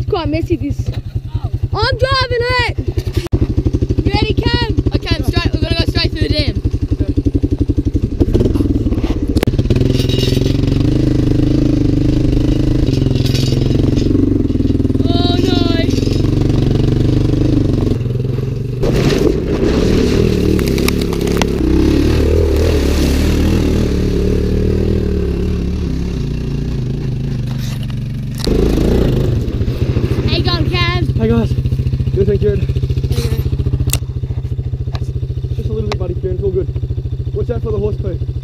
It's quite messy this. I'm driving it! Hey guys, good thing, Kieran. Just a little bit muddy, Kieran. It's all good. Watch out for the horse poo.